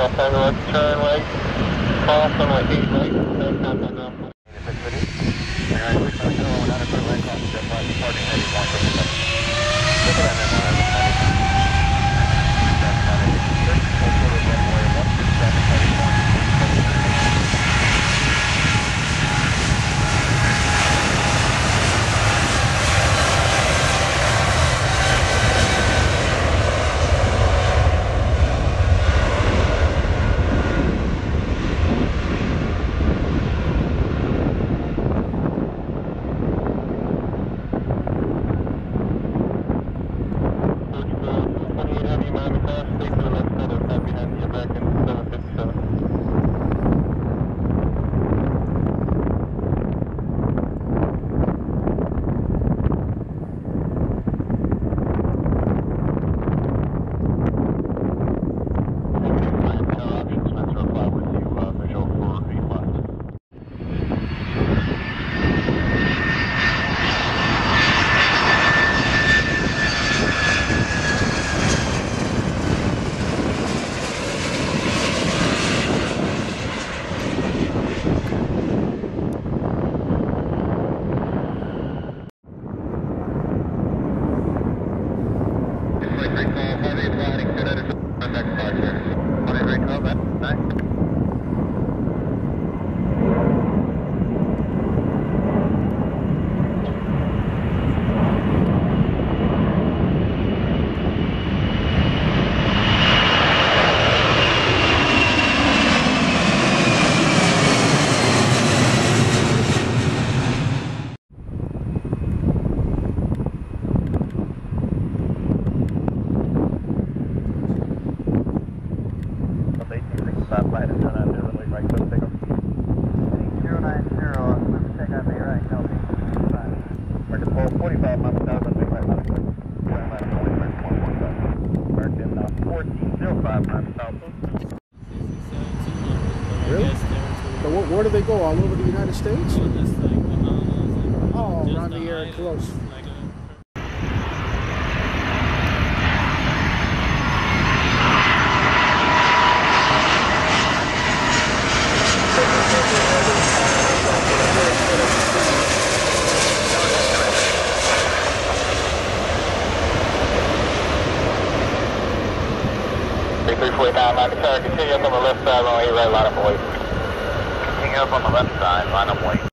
Up, back left turn, right, cross on heat, right, Really? So where, where do they go? All over the United States? Oh, around the area close. Three forty-nine, line of car, continue up on the left side, the right line of white. Continue up on the left side, line of white.